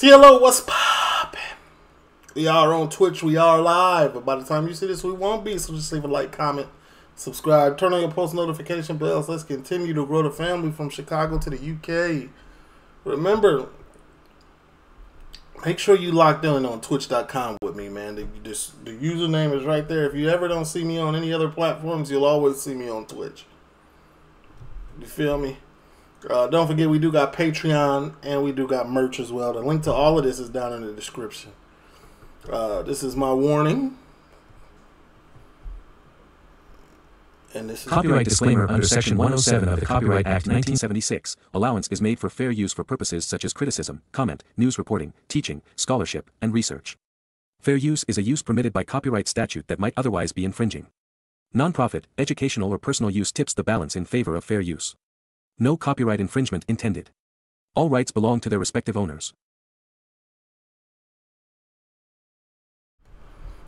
TLO, what's poppin'? We are on Twitch. We are live. But by the time you see this, we won't be. So just leave a like, comment, subscribe, turn on your post notification bells. Let's continue to grow the family from Chicago to the UK. Remember, make sure you locked in on Twitch.com with me, man. The, just, the username is right there. If you ever don't see me on any other platforms, you'll always see me on Twitch. You feel me? Uh, don't forget, we do got Patreon and we do got merch as well. The link to all of this is down in the description. Uh, this is my warning. And this is Copyright disclaimer under Section 107 of the Copyright Act 1976. Allowance is made for fair use for purposes such as criticism, comment, news reporting, teaching, scholarship, and research. Fair use is a use permitted by copyright statute that might otherwise be infringing. Nonprofit, educational, or personal use tips the balance in favor of fair use. No copyright infringement intended. All rights belong to their respective owners.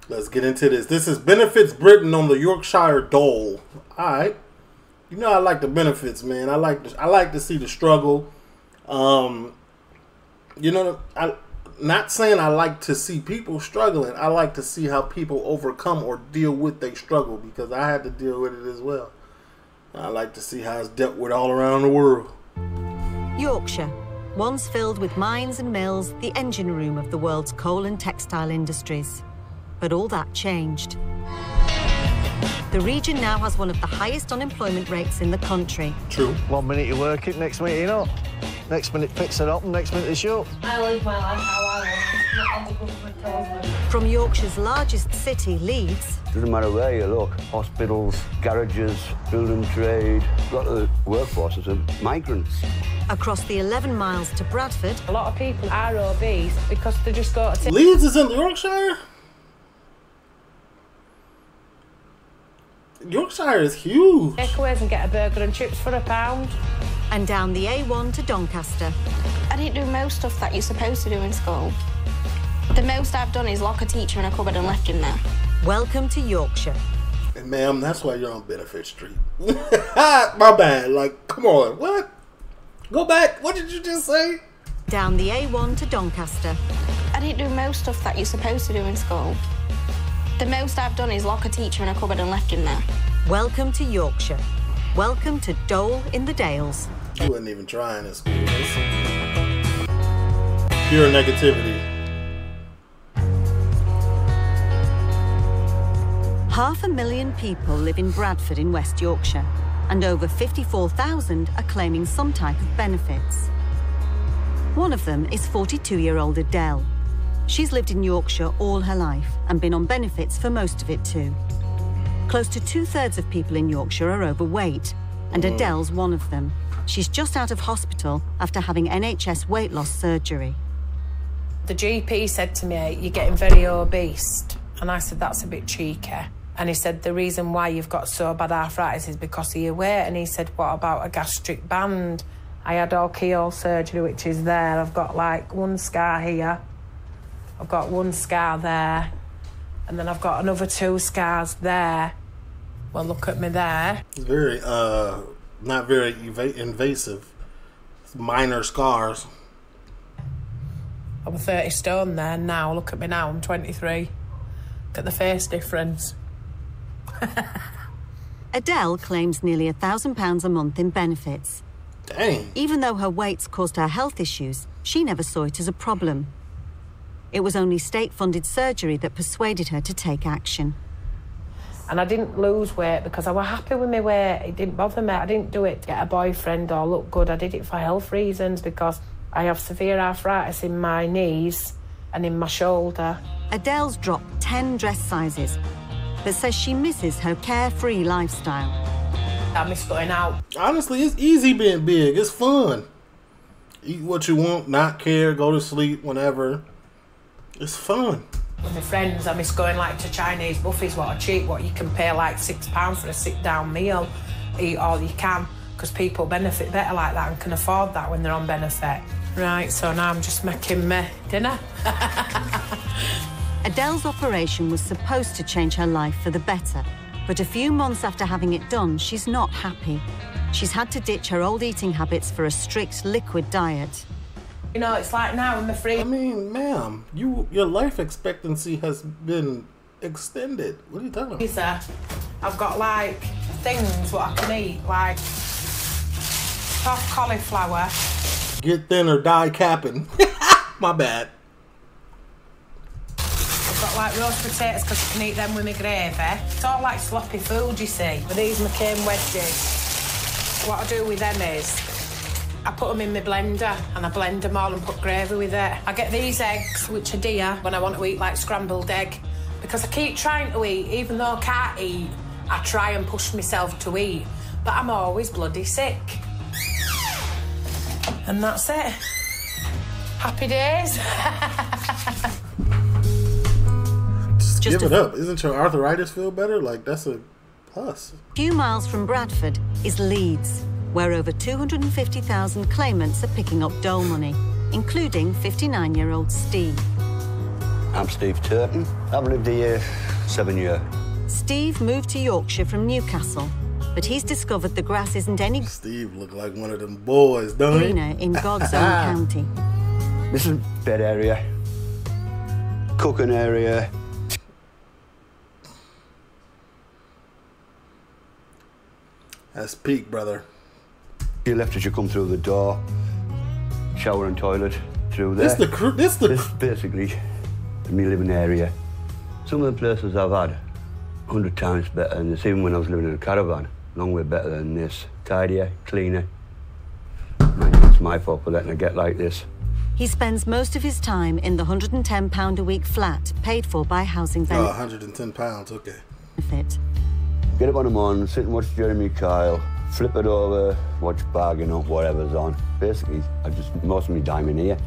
Let's get into this. This is Benefits Britain on the Yorkshire Dole. Alright. You know I like the benefits, man. I like to, I like to see the struggle. Um you know I not saying I like to see people struggling. I like to see how people overcome or deal with their struggle because I had to deal with it as well. I like to see how it's dealt with all around the world. Yorkshire, once filled with mines and mills, the engine room of the world's coal and textile industries. But all that changed. The region now has one of the highest unemployment rates in the country. True. One minute you work it, next minute you're not. Next minute fix it up, and next minute it's shut. I live my life how I want, the government. From Yorkshire's largest city, Leeds, Doesn't matter where you look, hospitals, garages, building trade, a lot of the workforce is migrants. across the 11 miles to Bradford, A lot of people are obese because they just go to Leeds is in Yorkshire? Yorkshire is huge. takeaways and get a burger and chips for a pound. And down the A1 to Doncaster. I didn't do most stuff that you're supposed to do in school. The most I've done is lock a teacher in a cupboard and left him there. Welcome to Yorkshire. And ma'am, that's why you're on Benefit Street. My bad. Like, come on. What? Go back. What did you just say? Down the A1 to Doncaster. I didn't do most stuff that you're supposed to do in school. The most I've done is lock a teacher in a cupboard and left him there. Welcome to Yorkshire. Welcome to Dole in the Dales. You wasn't even trying in school. That's pure negativity. Half a million people live in Bradford in West Yorkshire, and over 54,000 are claiming some type of benefits. One of them is 42 year old Adele. She's lived in Yorkshire all her life and been on benefits for most of it too. Close to two thirds of people in Yorkshire are overweight, and Adele's one of them. She's just out of hospital after having NHS weight loss surgery. The GP said to me, You're getting very obese. And I said, That's a bit cheeky. And he said, The reason why you've got so bad arthritis is because of your weight. And he said, What about a gastric band? I had all keyhole surgery, which is there. I've got like one scar here, I've got one scar there, and then I've got another two scars there. Well, look at me there. It's very, uh, not very eva- invasive. Minor scars. I'm 30 stone there now. Look at me now. I'm 23. Look at the face difference. Adele claims nearly a £1,000 a month in benefits. Dang. Even though her weights caused her health issues, she never saw it as a problem. It was only state funded surgery that persuaded her to take action. And I didn't lose weight because I was happy with my weight. It didn't bother me. I didn't do it to get a boyfriend or look good. I did it for health reasons because I have severe arthritis in my knees and in my shoulder. Adele's dropped 10 dress sizes, but says she misses her carefree lifestyle. I miss going out. Honestly, it's easy being big. It's fun. Eat what you want, not care, go to sleep whenever. It's fun. With my friends. I miss going like to Chinese buffets, what are cheap, what you can pay like six pounds for a sit down meal, eat all you can, because people benefit better like that and can afford that when they're on benefit. Right, so now I'm just making my dinner. Adele's operation was supposed to change her life for the better, but a few months after having it done, she's not happy. She's had to ditch her old eating habits for a strict liquid diet. You know, it's like now I'm a free. I mean, ma'am, you your life expectancy has been extended. What are you talking about? freezer. I've got like things what I can eat, like soft cauliflower. Get thin or die capping. My bad. I've got like roast potatoes because I can eat them with my gravy. It's all like sloppy food, you see. But these McCain wedges, what I do with them is I put them in my blender and I blend them all and put gravy with it. I get these eggs, which are dear, when I want to eat like scrambled egg. Because I keep trying to eat, even though I can't eat, I try and push myself to eat. But I'm always bloody sick. And that's it. Happy days. Just, Just give it up. Isn't your arthritis feel better? Like that's a plus. A few miles from Bradford is Leeds, where over 250,000 claimants are picking up dole money, including 59 year old Steve. I'm Steve Turton. I've lived here seven years. Steve moved to Yorkshire from Newcastle, but he's discovered the grass isn't any Steve look like one of them boys, don't he? greener in God's own county. This is bed area, cooking area. That's peak, brother. You left as you come through the door, shower and toilet through there. This the cr- this the This is basically me living area. Some of the places I've had, a hundred times better than this, even when I was living in a caravan. Long way better than this. Tidier, cleaner. Man, it's my fault for letting it get like this. He spends most of his time in the £110 a week flat paid for by Housing oh, 110 pounds. Okay. Benefit. Get up on the morning, sit and watch Jeremy Kyle, flip it over, watch Bargain Hunt, whatever's on. Basically, I just most of me diamond here.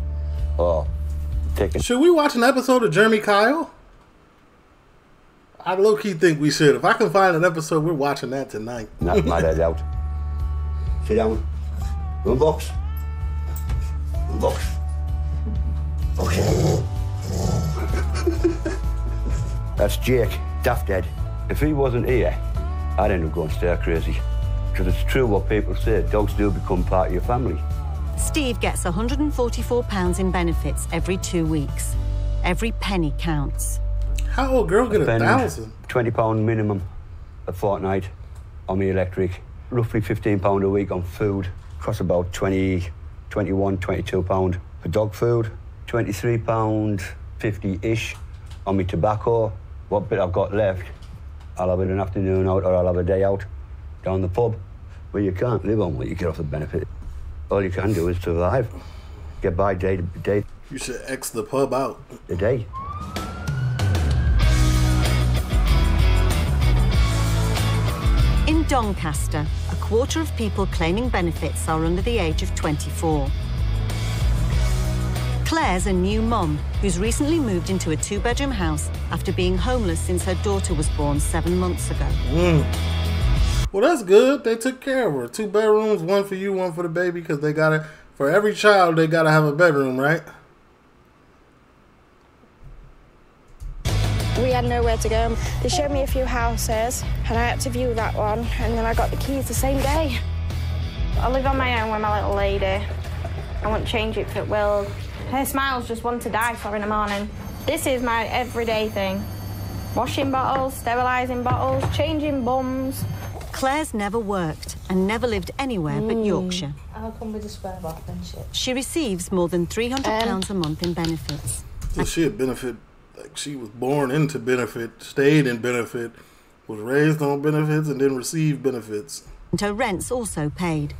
Oh, take it. Should we watch an episode of Jeremy Kyle? I low key think we should. If I can find an episode, we're watching that tonight. Not my head out. Sit down. One box. One box. Okay. That's Jake, daft dead. If he wasn't here, I'd end up going stir crazy. Because it's true what people say, dogs do become part of your family. Steve gets £144 in benefits every two weeks. Every penny counts. How old girl get a Spend thousand? £20 minimum a fortnight on the electric, roughly £15 a week on food, costs about 20, 21, 22 pound for dog food, 23 pound 50-ish on my tobacco. What bit I've got left, I'll have it an afternoon out or I'll have a day out down the pub. Well, you can't live on what you get off the benefit. All you can do is survive, get by day to day You should X the pub out. to day. In Doncaster, a quarter of people claiming benefits are under the age of 24. Claire's a new mum who's recently moved into a two bedroom house after being homeless since her daughter was born seven months ago. Hmm. Well, that's good. They took care of her. Two bedrooms, one for you, one for the baby, because they gotta. For every child, they gotta have a bedroom, right? We had nowhere to go. They showed me a few houses, and I had to view that one, and then I got the keys the same day. I live on my own with my little lady. I won't change it for the world. Her smile's just one to die for in the morning. This is my everyday thing. Washing bottles, sterilising bottles, changing bums. Claire's never worked and never lived anywhere but hmm. Yorkshire. I'll come with a square box and shit. She receives more than £300 um, a month in benefits. So she a benefit. Like she was born into benefit, stayed in benefit, was raised on benefits, and then received benefits. and her rent's also paid.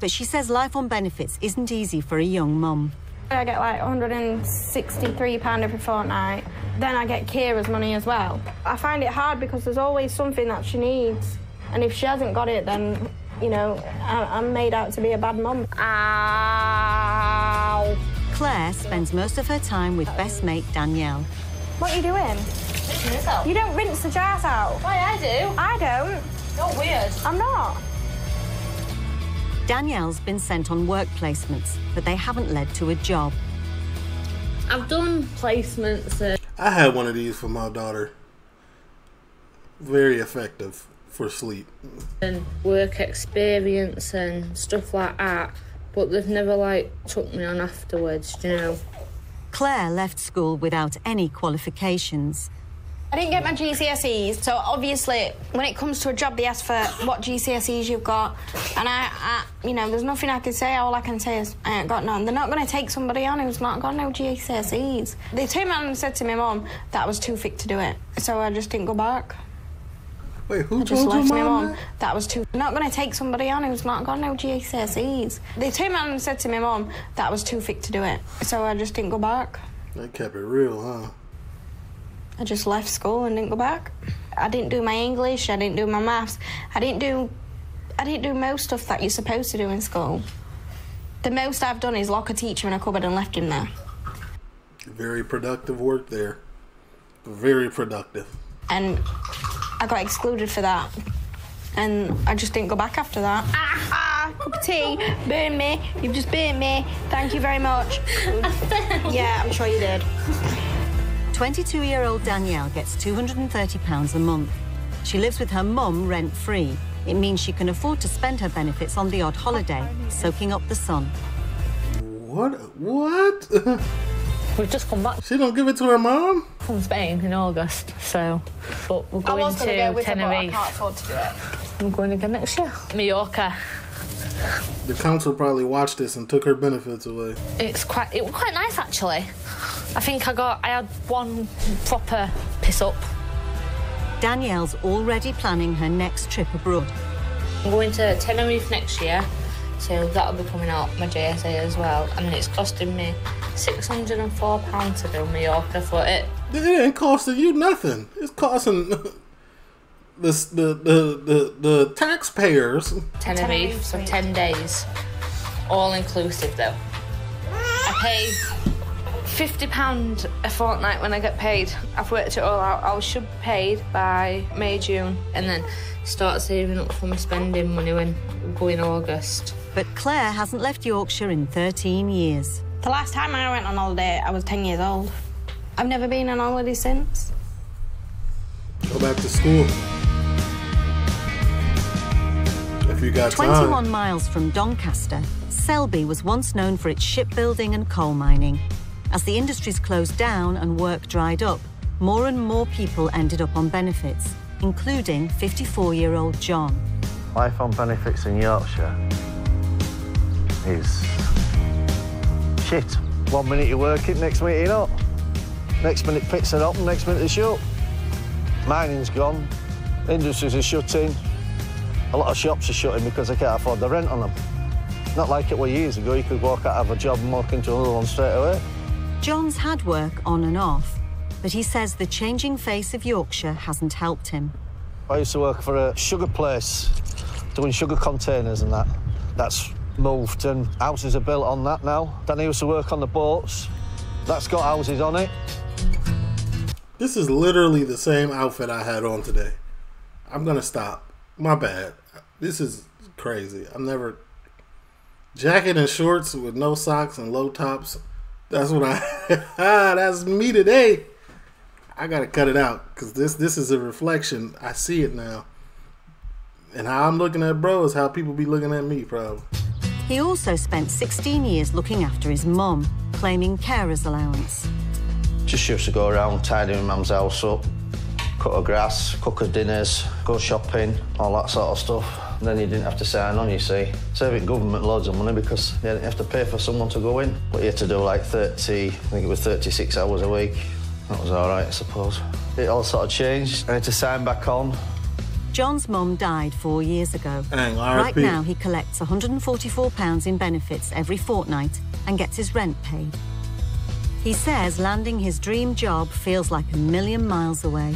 But she says life on benefits isn't easy for a young mum. I get like £163 every fortnight. Then I get Kira's money as well. I find it hard because there's always something that she needs. And if she hasn't got it, then, you know, I- I'm made out to be a bad mum. Ow! Claire spends most of her time with best mate Danielle. What are you doing? You don't rinse the jars out. Why I do? I don't. Not weird. I'm not. Danielle's been sent on work placements, but they haven't led to a job. I've done placements and I had one of these for my daughter. Very effective for sleep. and work experience and stuff like that. but they've never like took me on afterwards. You know? Claire left school without any qualifications. I didn't get my GCSEs, so obviously when it comes to a job, they ask for what GCSEs you've got, and I, I you know, there's nothing I can say. All I can say is I ain't got none. They're not going to take somebody on who's not got no GCSEs. They turned around and said to my mum that I was too thick to do it, so I just didn't go back. Wait, who I just left my mom mum that? that was too. Not going to take somebody on who's not got no GCSEs. They turned around and said to my mum that I was too thick to do it, so I just didn't go back. They kept it real, huh? I just left school and didn't go back. I didn't do my English. I didn't do my maths. I didn't do. I didn't do most stuff that you're supposed to do in school. The most I've done is lock a teacher in a cupboard and left him there. Very productive work there. Very productive. And I got excluded for that. And I just didn't go back after that. Ah, ah, cup of tea, burn me. You've just burnt me. Thank you very much. yeah, I'm sure you did. 22 year old Danielle gets £230 a month. She lives with her mum rent free. It means she can afford to spend her benefits on the odd holiday, soaking up the sun. What? What? We've just come back she don't give it to her mom? From Spain in August, so but we're I going was to go with her, but I Tenerife. can't afford to do it. I'm going again next year. Mallorca. The council probably watched this and took her benefits away. It's quite it was quite nice actually. I think I got I had one proper piss up. Danielle's already planning her next trip abroad. I'm going to Tenerife next year, so that'll be coming out my JSA as well, I mean, it's costing me six hundred and four pounds to do Mallorca for it. It ain't costing you nothing. It's costing the the the the, the taxpayers. Tenerife for ten days, all inclusive though. I pay fifty pound a fortnight when I get paid. I've worked it all out. I should be paid by May June, and then start saving up for my spending money when we go in August. But Claire hasn't left Yorkshire in 13 years. The last time I went on holiday, I was 10 years old. I've never been on holiday since. Go back to school. If you got 21 time. miles from Doncaster, Selby was once known for its shipbuilding and coal mining. As the industries closed down and work dried up, more and more people ended up on benefits, including 54 year old John. Life on benefits in Yorkshire is shit. One minute you're working, next minute you're not. Next minute picks it up, next minute they shut. Mining's gone, industries are shutting. A lot of shops are shutting because they can't afford the rent on them. Not like it was years ago, you could walk out of a job and walk into another one straight away. John's had work on and off, but he says the changing face of Yorkshire hasn't helped him. I used to work for a sugar place, doing sugar containers and that. That's moved and houses are built on that now. I used to work on the boats. That's got houses on it. This is literally the same outfit I had on today. I'm gonna stop. My bad. This is crazy. I'm never jacket and shorts with no socks and low tops. That's what I. Ah, that's me today. I gotta cut it out because this this is a reflection. I see it now, and how I'm looking at bro is how people be looking at me. Probably. He also spent 16 years looking after his mum, claiming carer's allowance. Just used to go around tidying mum's house up, cut her grass, cook her dinners, go shopping, all that sort of stuff. And then you didn't have to sign on, you see. Saving government loads of money because you didn't have to pay for someone to go in. But you had to do like 30, I think it was 36 hours a week. That was all right, I suppose. It all sort of changed. I had to sign back on. John's mum died four years ago. Dang, Right now, he collects £144 in benefits every fortnight and gets his rent paid. He says landing his dream job feels like a million miles away.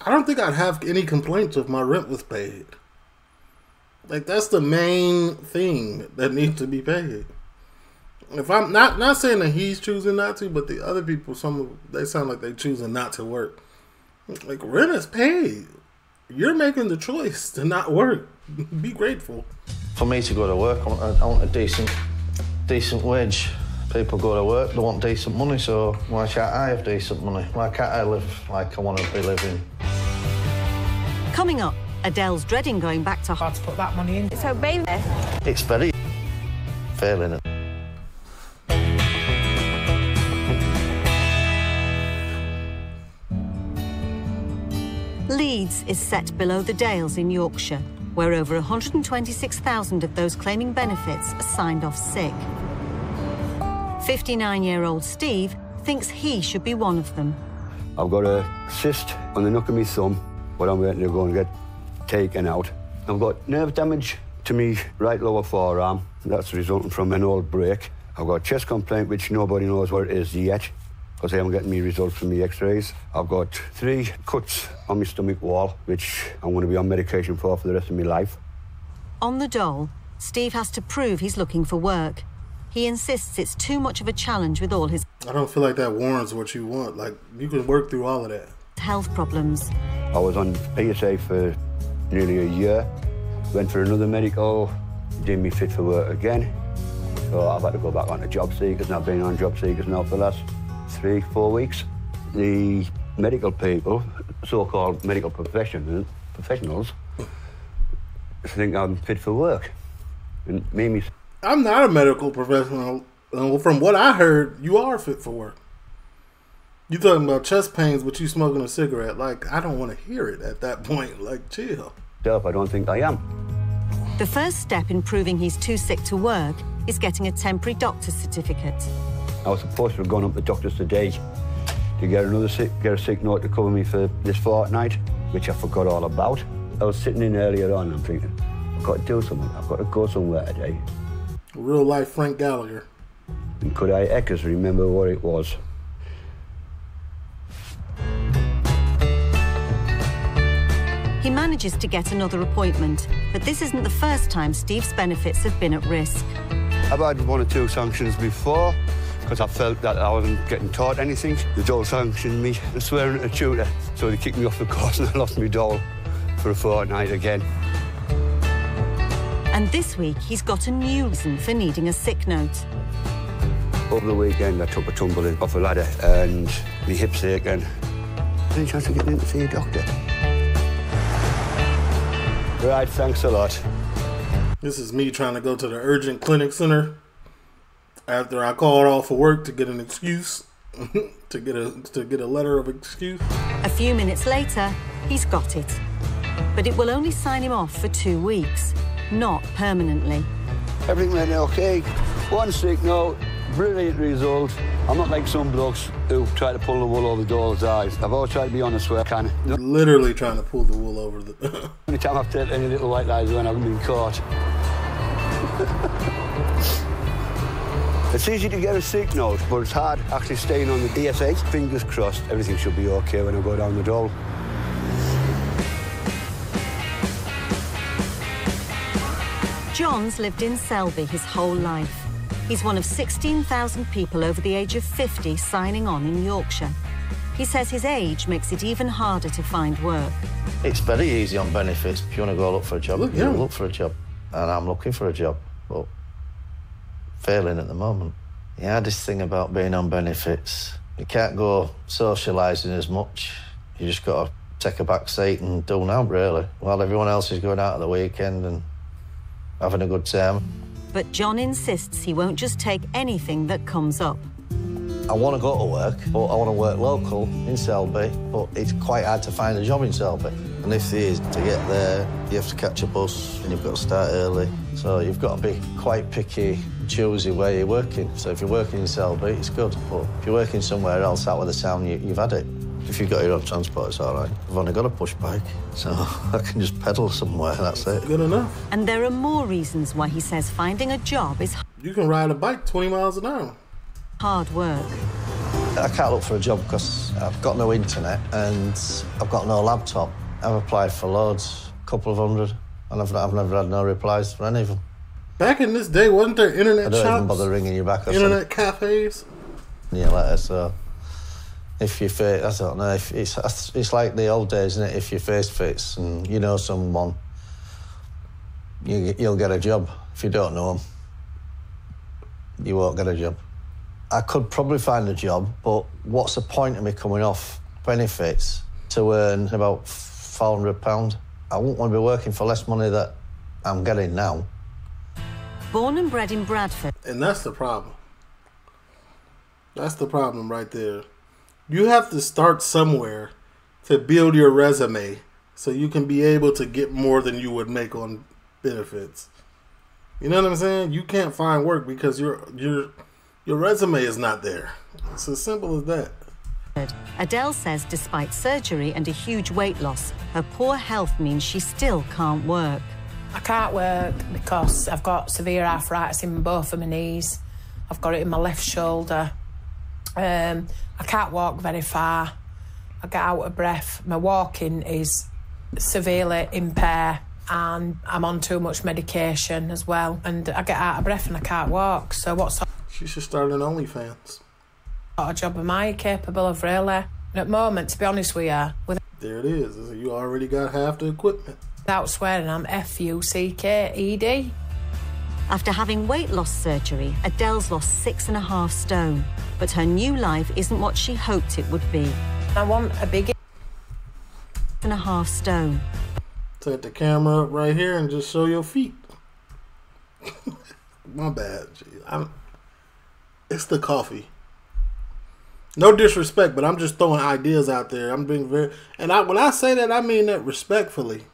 I don't think I'd have any complaints if my rent was paid. Like that's the main thing that needs to be paid. If I'm not not saying that he's choosing not to, but the other people, some of they sound like they're choosing not to work. Like rent is paid. You're making the choice to not work. Be grateful. For me to go to work, I want a, I want a decent, decent wage. People go to work, they want decent money, so why can't I have decent money? Why can't I live like I want to be living? Coming up, Adele's dreading going back to Hard to put that money in. So, baby, It's very failing it. Leeds is set below the Dales in Yorkshire, where over 126,000 of those claiming benefits are signed off sick. 59 year old Steve thinks he should be one of them. I've got a cyst on the nook of my thumb, but I'm waiting to go and get taken out. I've got nerve damage to me right lower forearm. And that's resulting from an old break. I've got a chest complaint, which nobody knows what it is yet, because I haven't gotten me results from the x-rays. I've got three cuts on my stomach wall, which I'm going to be on medication for for the rest of my life. On the dole, Steve has to prove he's looking for work. He insists it's too much of a challenge with all his I don't feel like that warrants what you want. Like you can work through all of that. health problems. I was on ESA for nearly a year. Went for another medical, did me fit for work again. So I've had to go back on to job seekers, and I've been on job seekers now for the last three, four weeks. The medical people, so-called medical professional, professionals, think I'm fit for work. And me, me, I'm not a medical professional. and From what I heard, you are fit for work. You talking about chest pains, but you smoking a cigarette? Like I don't want to hear it at that point. Like chill. I don't think I am. The first step in proving he's too sick to work is getting a temporary doctor's certificate. I was supposed to have gone up to the doctor's today to get another sick, get a sick note to cover me for this fortnight, which I forgot all about. I was sitting in earlier on, I'm thinking, I've got to do something. I've got to go somewhere today. Real life Frank Gallagher. And could I echoes remember what it was? He manages to get another appointment, but this isn't the first time Steve's benefits have been at risk. I've had one or two sanctions before because I felt that I wasn't getting taught anything. The doll sanctioned me for swearing at a tutor, so they kicked me off the course and I lost my doll for a fortnight again. And this week, he's got a new reason for needing a sick note. Over the weekend, I took a tumble off a ladder and my hip's aching. Any chance of getting in to see a doctor? Right, thanks a lot. This is me trying to go to the urgent clinic center after I called off for work to get an excuse, to get a to get a letter of excuse. A few minutes later, he's got it. But it will only sign him off for two weeks, not permanently. Everything went okay. One sick note, brilliant result. I'm not like some blokes who try to pull the wool over the doll's eyes. I've always tried to be honest where I can. Literally trying to pull the wool over the. Any time I've taken any little white lies when I've been caught. it's easy to get a sick note, but it's hard actually staying on the DSH. Fingers crossed, everything should be okay when I go down the dole. John's lived in Selby his whole life. He's one of 16,000 people over the age of 50 signing on in Yorkshire. He says his age makes it even harder to find work. It's very easy on benefits. If you want to go look for a job, Look, you yeah. look for a job. And I'm looking for a job, but failing at the moment. The hardest thing about being on benefits, you can't go socialising as much. You just got to take a back seat and do now, really, while everyone else is going out at the weekend and having a good time. But John insists he won't just take anything that comes up. I want to go to work, but I want to work local in Selby, but it's quite hard to find a job in Selby. And if there is, to get there, you have to catch a bus and you've got to start early. So you've got to be quite picky, choosy where you're working. So if you're working in Selby, it's good, but if you're working somewhere else out of the town, you, you've had it. If you've got your own transport, it's all right. I've only got a push bike, so I can just pedal somewhere, that's it. Good enough. And there are more reasons why he says finding a job is You can ride a bike 20 miles an hour. hard work. I can't look for a job because I've got no internet and I've got no laptop. I've applied for loads, a couple of hundred, and I've, I've never had no replies for any of them. Back in this day, wasn't there internet I internet don't even bother ringing you back internet cafes? sending you letter. So if you face, I don't know, if it's it's like the old days, isn't it? If your face fits and you know someone, you you'll get a job. If you don't know them, you won't get a job. I could probably find a job, but what's the point of me coming off benefits to earn about £400? I wouldn't want to be working for less money that I'm getting now. Born and bred in Bradford, And that's the problem. That's the problem right there. You have to start somewhere to build your resume so you can be able to get more than you would make on benefits. You know what I'm saying? You can't find work because your your your resume is not there. It's as simple as that. Adele says despite surgery and a huge weight loss, her poor health means she still can't work. I can't work because I've got severe arthritis in both of my knees. I've got it in my left shoulder. Um, I can't walk very far. I get out of breath. My walking is severely impaired and I'm on too much medication as well. And I get out of breath and I can't walk. So what's... sort She should start an OnlyFans. Of job am I capable of really? And at the moment, to be honest with you, There it is. You already got half the equipment. without swearing, I'm F-U-C-K-E-D. After having weight loss surgery, Adele's lost six and a half stone. But her new life isn't what she hoped it would be. I want a big And a half stone. Set the camera up right here and just show your feet. My bad. Gee, I'm, it's the coffee. No disrespect, but I'm just throwing ideas out there. I'm being very, and I when I say that, I mean that respectfully.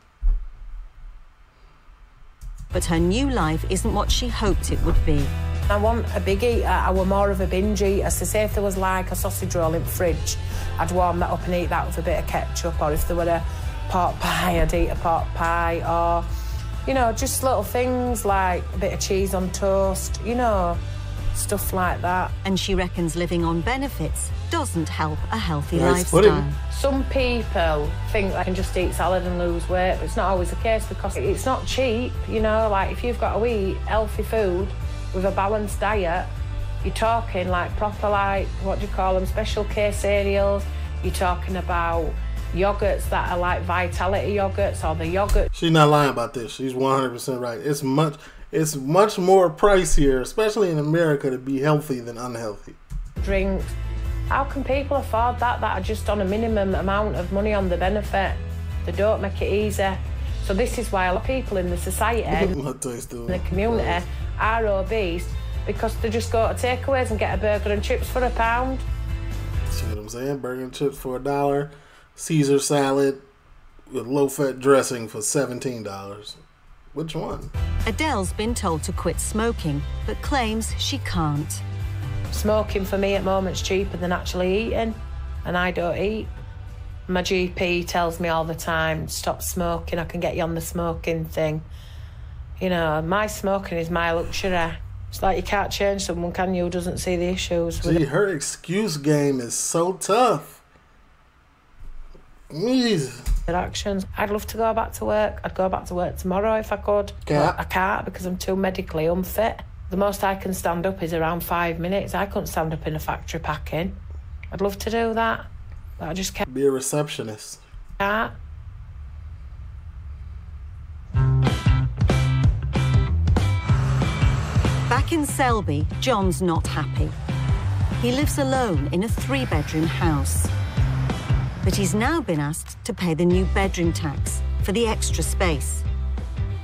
But her new life isn't what she hoped it would be. I want a big eater. I were more of a binge eater. So say if there was like a sausage roll in the fridge, I'd warm that up and eat that with a bit of ketchup. Or if there were a pot pie, I'd eat a pot pie. Or, you know, just little things like a bit of cheese on toast, you know, stuff like that. And she reckons living on benefits doesn't help a healthy Nice lifestyle. pudding. Some people think they can just eat salad and lose weight, but it's not always the case because it's not cheap, you know. Like if you've got to eat healthy food with a balanced diet, you're talking like proper, like what do you call them, special K cereals. You're talking about yogurts that are like vitality yogurts or the yogurt She's not lying about this. She's 100 percent right. It's much, it's much more pricier, especially in America, to be healthy than unhealthy. drinks. How can people afford that that are just on a minimum amount of money on the benefit? They don't make it easy. So this is why a lot of people in the society in the community are obese because they just go to takeaways and get a burger and chips for a pound. See what I'm saying? Burger and chips for a dollar, Caesar salad with low-fat dressing for seventeen dollars. Which one? Adele's been told to quit smoking, but claims she can't. Smoking for me at the moment's cheaper than actually eating, and I don't eat. My GP tells me all the time, stop smoking, I can get you on the smoking thing. You know, my smoking is my luxury. It's like you can't change someone, can you, who doesn't see the issues with See, her excuse game is so tough. Jesus. their actions. I'd love to go back to work. I'd go back to work tomorrow if I could. Can't. But I can't because I'm too medically unfit. The most I can stand up is around five minutes. I couldn't stand up in a factory packing. I'd love to do that, but I just can't. Be a receptionist. Back in Selby, John's not happy. He lives alone in a three bedroom house. But he's now been asked to pay the new bedroom tax for the extra space.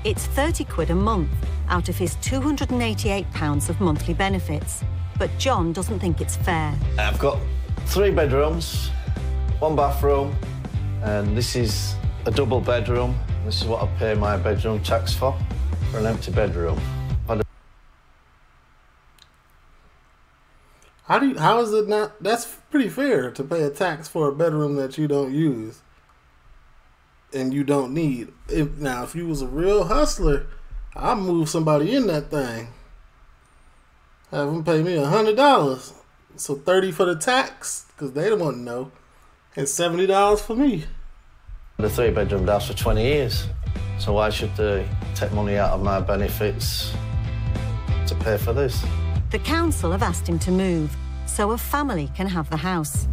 It's 30 quid a month out of his £288 of monthly benefits. But John doesn't think it's fair. I've got three bedrooms, one bathroom, and this is a double bedroom. This is what I pay my bedroom tax for, for an empty bedroom. I've had How do you, how is it not? That's pretty fair to pay a tax for a bedroom that you don't use and you don't need. If now, if you was a real hustler, I'd move somebody in that thing. Have them pay me a hundred dollars, so thirty for the tax because they don't want to know, and seventy dollars for me. The three bedroom house for 20 years. So why should they take money out of my benefits to pay for this? The council have asked him to move so a family can have the house.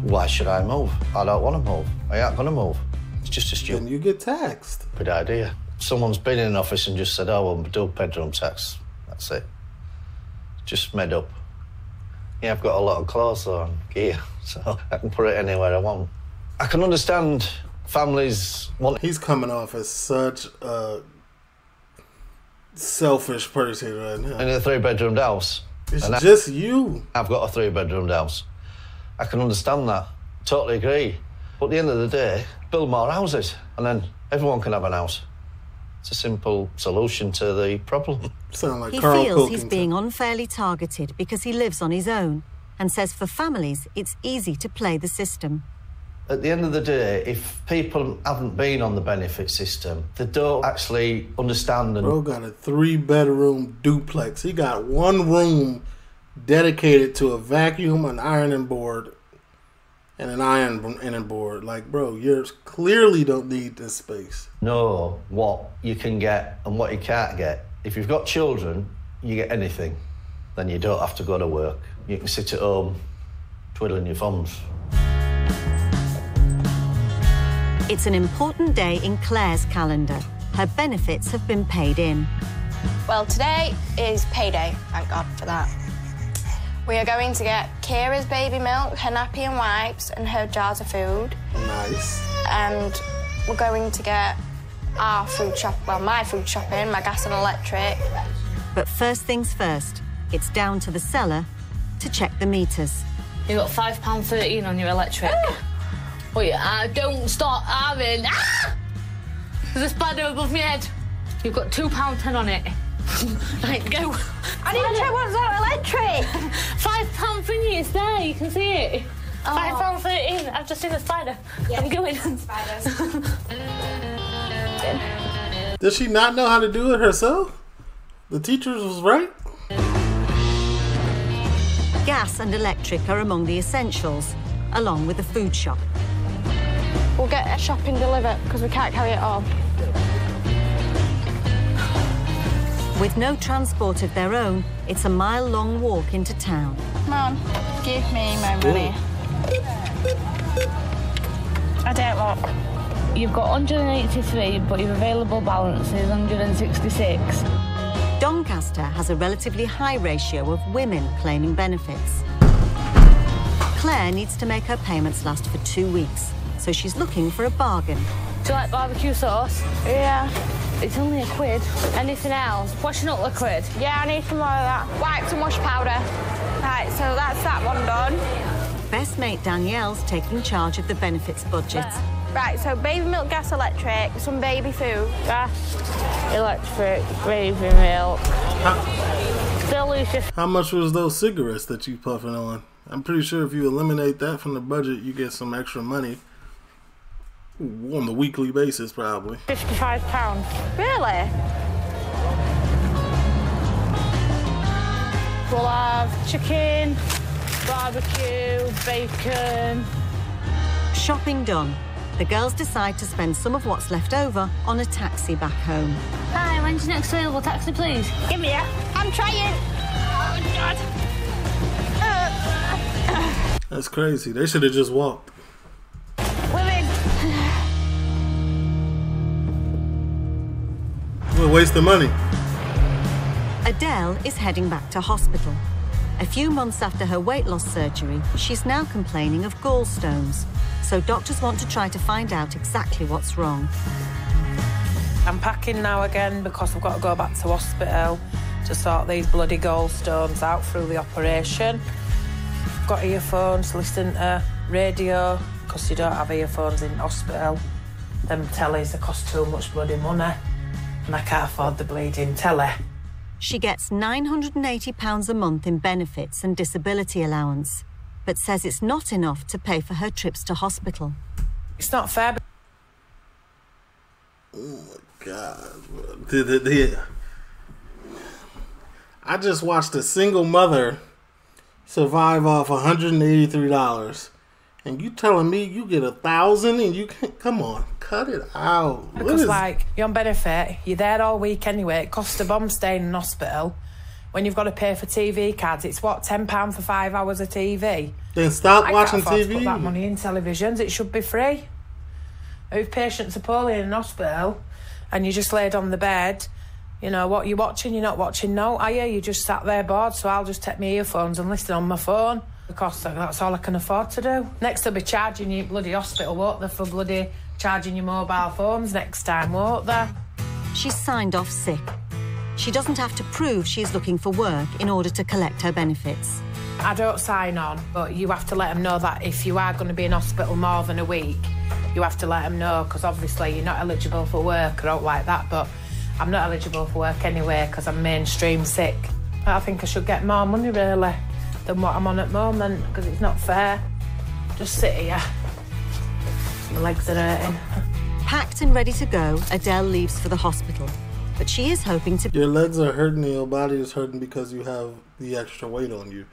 Why should I move? I don't want to move. I ain't going to move. It's just a Then stupid you get taxed. Good idea. Someone's been in an office and just said, oh, we'll do bedroom tax. That's it. Just made up. Yeah, I've got a lot of clothes on, gear, so I can put it anywhere I want. I can understand families want He's coming off as such a selfish person right now. In a three bedroomed house. It's And I- just you. I've got a three bedroomed house. I can understand that. Totally agree. But at the end of the day, build more houses and then everyone can have an house. It's a simple solution to the problem. Sound like He Carl feels he's being unfairly targeted because he lives on his own and says for families it's easy to play the system. At the end of the day, if people haven't been on the benefit system, they don't actually understand and Bro got a three bedroom duplex. He got one room dedicated to a vacuum, an ironing board, and an iron ironing board. Like, bro, you clearly don't need this space. know what you can get and what you can't get. If you've got children, you get anything. Then you don't have to go to work. You can sit at home twiddling your thumbs. It's an important day in Claire's calendar. Her benefits have been paid in. Well, today is payday, thank God for that. We are going to get Kira's baby milk, her nappy and wipes, and her jars of food. Nice. And we're going to get our food shop, well, my food shopping, my gas and electric. But first things first, it's down to the seller to check the meters. You've got five pound thirteen on your electric. oh yeah, uh, don't start having. Ah! There's a spider above my head. You've got two pound ten on it. right, go. I need to check what's on electric. Five pound thingy, it's there. You can see it. Five pound thirteen. I've just seen a spider. I'm going. Spiders. Does she not know how to do it herself? The teachers was right. Gas and electric are among the essentials, along with the food shop. We'll get a shopping delivered because we can't carry it all. With no transport of their own, it's a mile long walk into town. Come on, give me my money. I don't want. You've got 183, but your available balance is 166. Doncaster has a relatively high ratio of women claiming benefits. Claire needs to make her payments last for two weeks, so she's looking for a bargain. Do you like barbecue sauce? Yeah. It's only a quid. Anything else? Washing up liquid? Yeah, I need some more of that. Wipes and wash powder. Right, so that's that one done. Best mate Danielle's taking charge of the benefits budget. Right, so baby milk, gas, electric, some baby food. Gas, electric, baby milk. Delicious. How much was those cigarettes that you puffing on? I'm pretty sure if you eliminate that from the budget, you get some extra money on the weekly basis, probably. Fifty-five pounds. Really? We'll have chicken, barbecue, bacon. Shopping done. The girls decide to spend some of what's left over on a taxi back home. Hi, when's your next available taxi, please? Give me it. I'm trying. Oh, God. That's crazy. They should have just walked. We're wasting money. Adele is heading back to hospital. A few months after her weight loss surgery, she's now complaining of gallstones. So doctors want to try to find out exactly what's wrong. I'm packing now again because I've got to go back to hospital to sort these bloody gallstones out through the operation. I've got earphones, listen to radio because you don't have earphones in hospital. Them tellies, they cost too much bloody money and I can't afford the bleeding telly. She gets £980 a month in benefits and disability allowance, but says it's not enough to pay for her trips to hospital. It's not fair. Oh my God, the, the, the, I just watched a single mother survive off $183. And you telling me you get a thousand and you can't? come on, cut it out. Because, is- like, you're on benefit, you're there all week anyway. It costs a bomb staying in hospital. When you've got to pay for TV cards, it's what, £10 for five hours of TV? then stop I watching can't TV. put that money in televisions. It should be free. If patients are poorly in an hospital and you're just laid on the bed, you know, what you're watching, you're not watching no, are you? You just sat there bored, so I'll just take my earphones and listen on my phone because that's all I can afford to do. Next, they'll be charging you bloody hospital, won't they, for bloody charging your mobile phones next time, won't they? She's signed off sick. she doesn't have to prove she is looking for work in order to collect her benefits. I don't sign on, but you have to let them know that if you are going to be in hospital more than a week, you have to let them know because obviously you're not eligible for work or out like that. But I'm not eligible for work anyway because I'm mainstream sick. I think I should get more money really than what I'm on at the moment because it's not fair. Just sit here. My legs are hurting. Packed and ready to go, Adele leaves for the hospital. But she is hoping to. Your legs are hurting your body is hurting because you have the extra weight on you.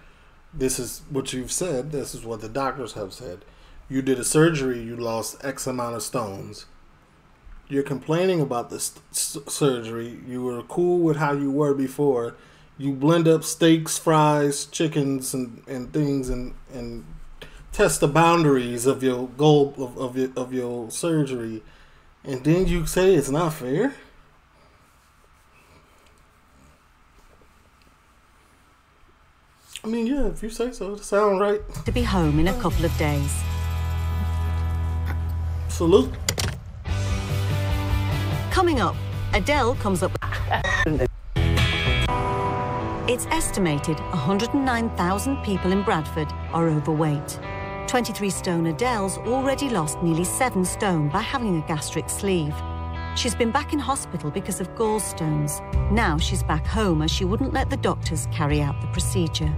This is what you've said. This is what the doctors have said. You did a surgery, you lost X amount of stones. You're complaining about this surgery. You were cool with how you were before. You blend up steaks, fries, chickens, and, and things and, and test the boundaries of your goal of, of your of your surgery, and then you say it's not fair. I mean, yeah, if you say so, it sounds right. To be home in a couple of days. Salute. Coming up, Adele comes up. It's estimated 109,000 people in Bradford are overweight. 23 stone Adele's already lost nearly 7 stone by having a gastric sleeve. She's been back in hospital because of gallstones. Now she's back home as she wouldn't let the doctors carry out the procedure.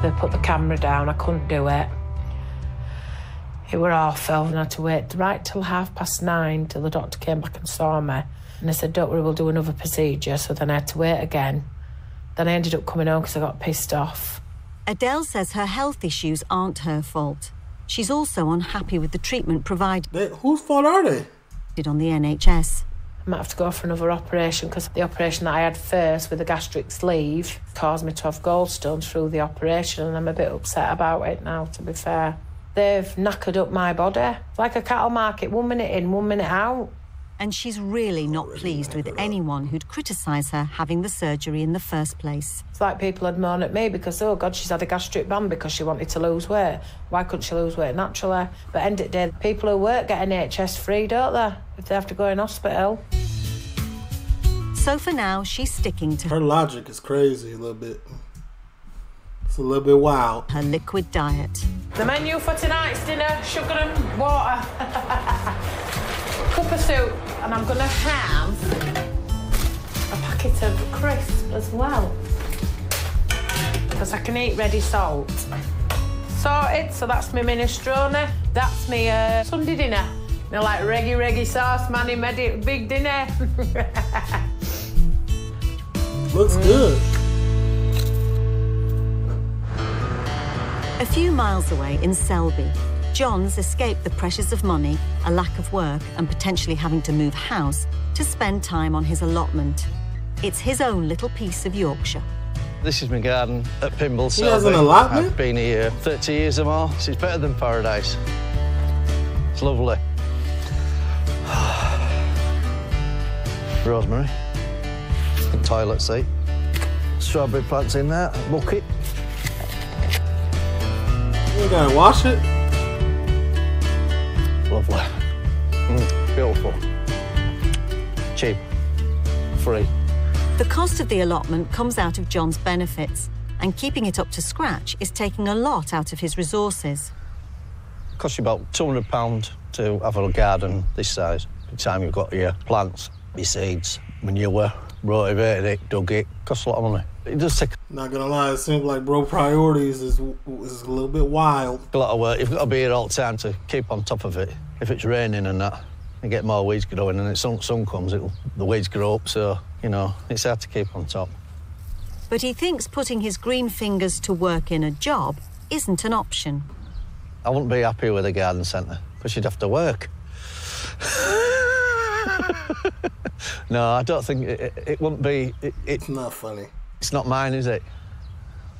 They put the camera down, I couldn't do it. It were awful, and I had to wait right till half past nine till the doctor came back and saw me. And they said, Don't worry, we'll do another procedure. So then I had to wait again. Then I ended up coming home because I got pissed off. Adele says her health issues aren't her fault. She's also unhappy with the treatment provided. They, whose fault are they? Did On the NHS. I might have to go for another operation because the operation that I had first with the gastric sleeve caused me to have gallstones through the operation, and I'm a bit upset about it now, to be fair. They've knackered up my body like a cattle market, one minute in, one minute out and she's really not pleased with anyone who'd criticise her having the surgery in the first place. It's like people had moan at me because, oh God, she's had a gastric band because she wanted to lose weight. Why couldn't she lose weight naturally? But end of the day, people who work get NHS free, don't they? If they have to go in hospital. So for now, she's sticking to her logic is crazy a little bit. It's a little bit wild. Her liquid diet. The menu for tonight's dinner: sugar and water. cup soup, and I'm going to have a packet of crisps as well. Because I can eat ready salt. Sorted, so that's my minestrone. That's my uh, Sunday dinner. You know, like reggae, reggae sauce, manny, medi, big dinner. Looks mm. good. A few miles away in Selby, John's escaped the pressures of money, a lack of work, and potentially having to move house to spend time on his allotment. It's his own little piece of Yorkshire. This is my garden at Pimble. He has an allotment? I've been here 30 years or more. It's better than paradise. It's lovely. Rosemary. Toilet seat. Strawberry plants in there. Bucket. You gotta wash it? Beautiful. Cheap. Free. The cost of the allotment comes out of John's benefits, and keeping it up to scratch is taking a lot out of his resources. It costs you about £200 to have a garden this size. By the time you've got your plants, your seeds, manure, rotivated it, dug it, costs a lot of money. It does take. Not gonna lie, it seems like bro priorities is is a little bit wild. A lot of work. You've got to be here all the time to keep on top of it. If it's raining and that, you get more weeds growing, and the sun, sun comes, it'll, the weeds grow up. So you know it's hard to keep on top. But he thinks putting his green fingers to work in a job isn't an option. I wouldn't be happy with a garden centre because you'd have to work. no, I don't think it, it, it wouldn't be. It, it's not funny. It's not mine, is it?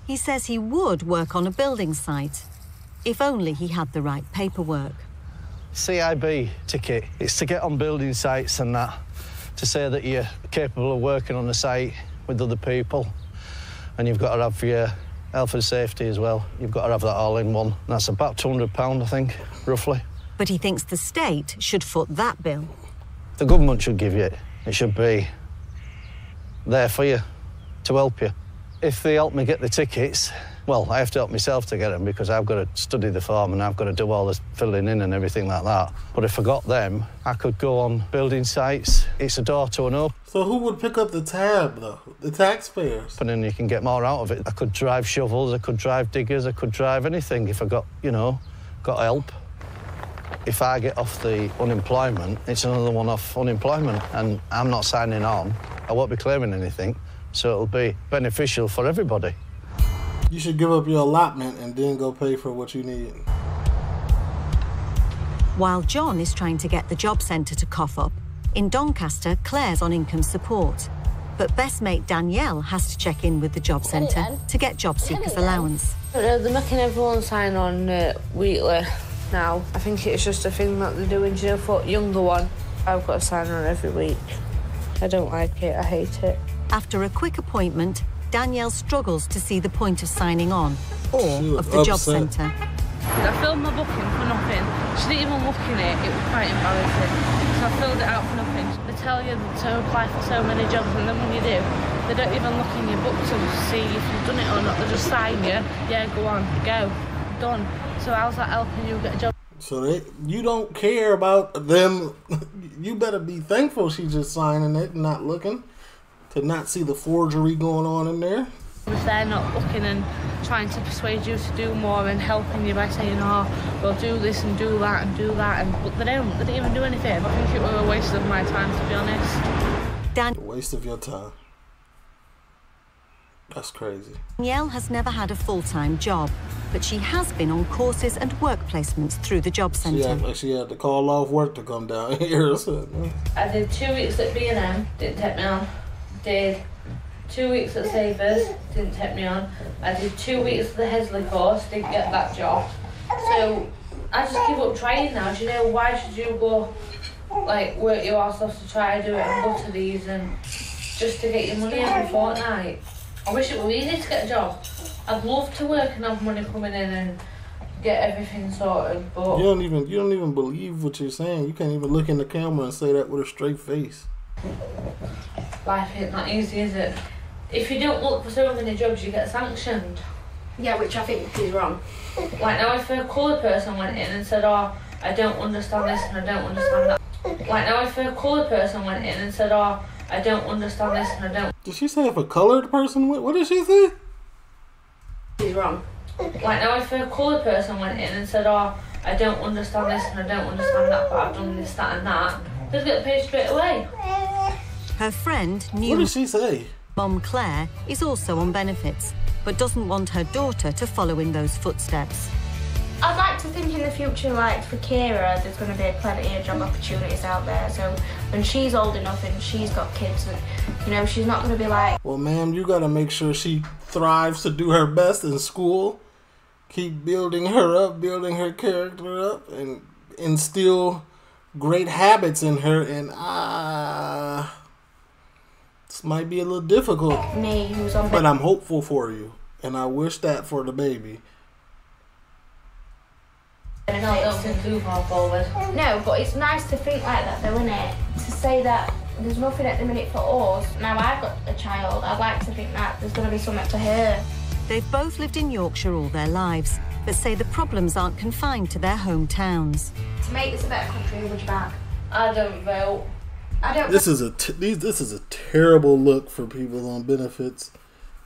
He says he would work on a building site, if only he had the right paperwork. CITB ticket, it's to get on building sites and that, to say that you're capable of working on the site with other people. And you've got to have your health and safety as well. You've got to have that all in one. That's about £200, I think, roughly. But he thinks the state should foot that bill. The government should give you it. It should be there for you to help you. If they help me get the tickets, well, I have to help myself to get them because I've got to study the farm and I've got to do all the filling in and everything like that. But if I got them, I could go on building sites. It's a door to an open. So who would pick up the tab though? The taxpayers. And then you can get more out of it. I could drive shovels, I could drive diggers, I could drive anything if I got, you know, got help. If I get off the unemployment, it's another one off unemployment, and I'm not signing on. I won't be claiming anything, so it'll be beneficial for everybody. You should give up your allotment and then go pay for what you need. While John is trying to get the job centre to cough up, in Doncaster, Claire's on income support. But best mate Danielle has to check in with the job centre to get job seekers allowance. They're making everyone sign on uh, weekly now. I think it's just a thing that they're doing. Do you know, for younger one, I've got to sign on every week. I don't like it. I hate it. After a quick appointment, Danielle struggles to see the point of signing on or of the job upset. centre. I filled my booking for nothing. She didn't even look in it. It was quite embarrassing. So I filled it out for nothing. They tell you to apply for so many jobs, and then when you do, they don't even look in your book to see if you've done it or not. They just sign you. Yeah, go on, go, done. So how's that helping you get a job? So they, you don't care about them. You better be thankful she's just signing it and not looking to not see the forgery going on in there. If they're not looking and trying to persuade you to do more and helping you by saying, oh, well, do this and do that and do that, and but they don't. They didn't even do anything. I think it was a waste of my time, to be honest. Dan- A waste of your time. That's crazy. Danielle has never had a full-time job, but she has been on courses and work placements through the job centre. act like she had to call off work to come down here. I did two weeks at B&M, didn't take me on. Did two weeks at Savers, didn't take me on. I did two weeks at the Hesley course, didn't get that job. So I just give up trying now. Do you know why should you go like work your ass off to try to do it and go to these and just to get your money every fortnight? I wish it were easy to get a job. I'd love to work and have money coming in and get everything sorted, but You don't even you don't even believe what you're saying. You can't even look in the camera and say that with a straight face. Life ain't that easy, is it? If you don't look for so many jobs, you get sanctioned. Yeah, which I think is wrong. Like now, if a coloured person went in and said, "Oh, I don't understand this and I don't understand that," like now, if a coloured person went in and said, "Oh, I don't understand this and I don't," Did she say if a colored person went? What did she say? Is wrong. like now, if a coloured person went in and said, "Oh, I don't understand this and I don't understand that, but I've done this, that, and that," they'd get paid straight away. Her friend, What new did she say? mom Claire, is also on benefits, but doesn't want her daughter to follow in those footsteps. I'd like to think in the future, like for Kira, there's going to be plenty of job opportunities out there. So when she's old enough and she's got kids, and you know, she's not going to be like, Well, ma'am, you gotta make sure she thrives to do her best in school. Keep building her up, building her character up, and instill great habits in her. And ah, this might be a little difficult, me, who's on. but I'm hopeful for you, and I wish that for the baby. I don't don't think too far forward. No, but it's nice to think like that, though, isn't it? To say that there's nothing at the minute for us. Now I've got a child. I'd like to think that there's going to be something for her. They've both lived in Yorkshire all their lives, but say the problems aren't confined to their hometowns. To make this a better country, would you back? I don't vote. I don't. This is a t- these this is a terrible look for people on benefits.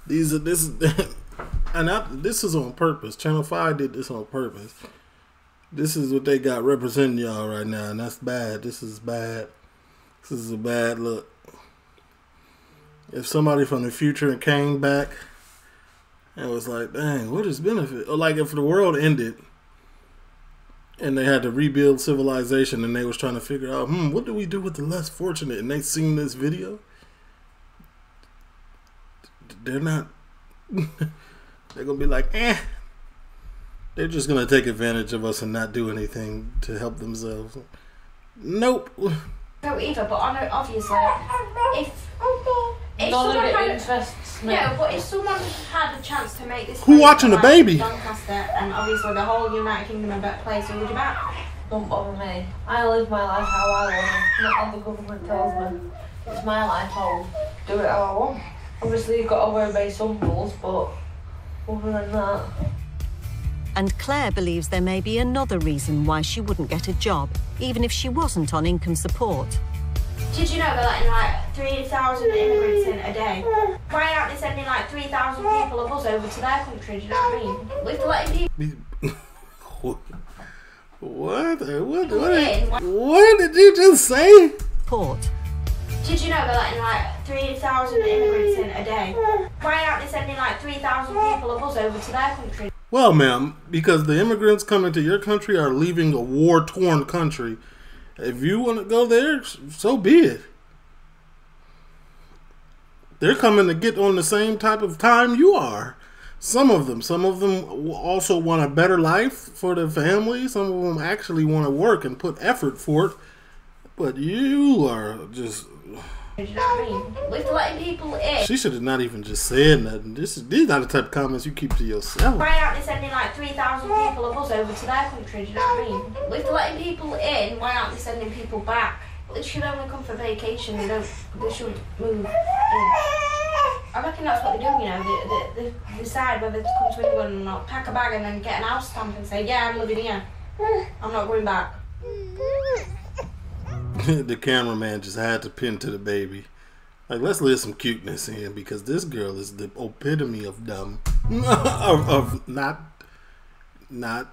These are this is and I, this is on purpose. Channel Five did this on purpose. This is what they got representing y'all right now, and that's bad. This is bad. This is a bad look. If somebody from the future came back and it was like, "Dang, what is benefit?" Or like if the world ended and they had to rebuild civilization and they was trying to figure out, hmm, what do we do with the less fortunate? And they seen this video. They're not. they're gonna be like, eh. They're just gonna take advantage of us and not do anything to help themselves. Nope. No, either. But on know obviously, if if None of someone it had, interests me. no, but if someone had a chance to make this, Who watching the baby? Doncaster, and obviously the whole United Kingdom a better place, who would you back? Don't bother me. I live my life how I want it, not how the government tells me. It's my life, I'll do it how I want. Obviously, you've got to obey some rules, but other than that. And Claire believes there may be another reason why she wouldn't get a job, even if she wasn't on income support. Did you know they're letting like 3,000 immigrants in a day? Why aren't they sending like 3,000 people a bus over to their country? Do you know what I mean? If they're letting people What? What? What? What? What did you just say? Port. Did you know they're letting like 3,000 immigrants in a day? Why aren't they sending like 3,000 people a bus over to their country? Well, ma'am, because the immigrants coming to your country are leaving a war torn country. If you want to go there, so be it. They're coming to get on the same type of time you are. Some of them. Some of them also want a better life for their family. Some of them actually want to work and put effort for it. But you are just. Do you know what I mean? If they're letting people in. She should have not even just said nothing. This is, these are the type of comments you keep to yourself. Why aren't they sending like 3,000 people a bus over to their country? Do you know what I mean? They're letting people in, why aren't they sending people back? They should only come for vacation. They don't. They should move. In. I reckon that's what they do. You know, they, they, they decide whether to come to England or not. Pack a bag and then get an house stamp and say, "Yeah, I'm living here. I'm not going back." the cameraman just had to pin to the baby. Like, let's let some cuteness in because this girl is the epitome of dumb, of, of not, not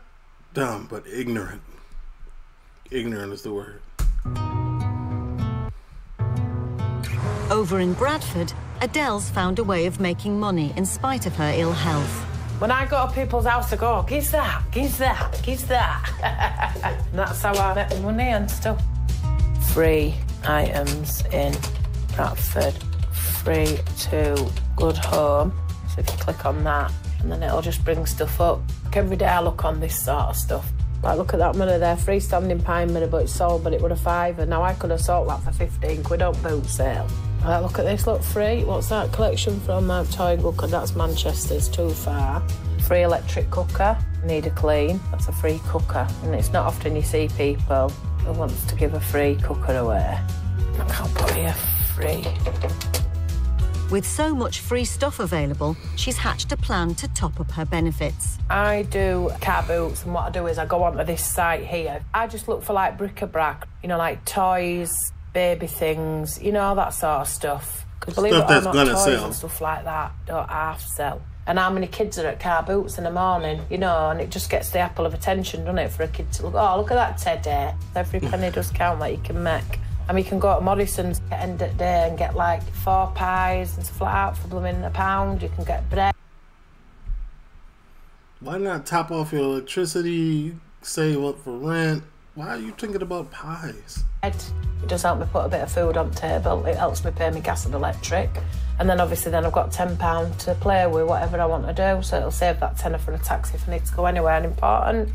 dumb, but ignorant. Ignorant is the word. Over in Bradford, Adele's found a way of making money in spite of her ill health. When I go to people's house, I go, oh, give that, give that, give that. and that's how I make money and stuff. Free items in Bradford, free to Good Home. So if you click on that, and then it'll just bring stuff up. Like every day I look on this sort of stuff. Like, look at that money there, freestanding pine money, but it's sold, but it would have a fiver. Now I could have sold that for 15 quid on boot sale. Like, look at this, look, free. What's that collection from Mount Toygood? Because that's Manchester's too far. Free electric cooker, need a clean. That's a free cooker. And it's not often you see people who wants to give a free cooker away. I can't put here free. With so much free stuff available, she's hatched a plan to top up her benefits. I do car boots, and what I do is I go onto this site here. I just look for like bric-a-brac, you know, like toys, baby things, you know, all that sort of stuff. Because believe Stuff it or that's not, gonna toys sell. and stuff like that don't half sell. And how many kids are at car boots in the morning, you know, and it just gets the apple of attention, doesn't it, for a kid to look, oh, look at that teddy. Every mm. penny does count that you can make. And we can go to Morrison's at end of the day and get like four pies and stuff like that for blooming a pound. You can get bread. Why not top off your electricity, save up for rent? Why are you thinking about pies? It does help me put a bit of food on the table. It helps me pay my gas and electric. And then obviously then I've got £10 to play with whatever I want to do. So it'll save that tenner for a taxi if I need to go anywhere and important.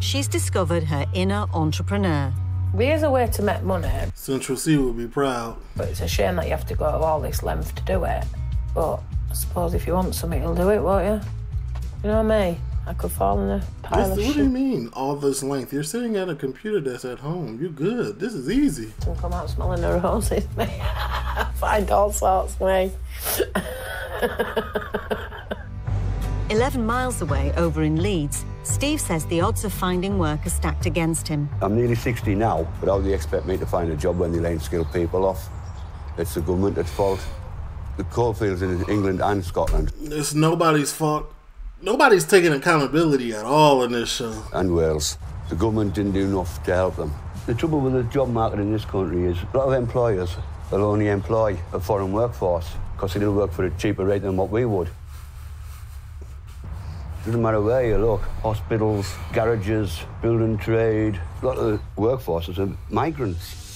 She's discovered her inner entrepreneur. Here's a way to make money, Central C would be proud. but it's a shame that you have to go to all this length to do it. But I suppose if you want something, you'll do it, won't you? You know me? I could fall in a pile This- of what shit do you mean, all this length? You're sitting at a computer desk at home. You're good. This is easy. and come out smelling the roses, me. Find all sorts, me. 11 miles away over in Leeds, Steve says the odds of finding work are stacked against him. I'm nearly 60 now, but how do you expect me to find a job when they're laying skilled people off? It's the government at fault. The coalfields in England and Scotland It's nobody's fault. Nobody's taking accountability at all in this show. and Wales. The government didn't do enough to help them. The trouble with the job market in this country is a lot of employers will only employ a foreign workforce because they'll work for a cheaper rate than what we would. Doesn't matter where you look, hospitals, garages, building trade, a lot of the workforces are migrants.